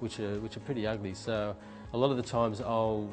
which are which are pretty ugly. So a lot of the times I'll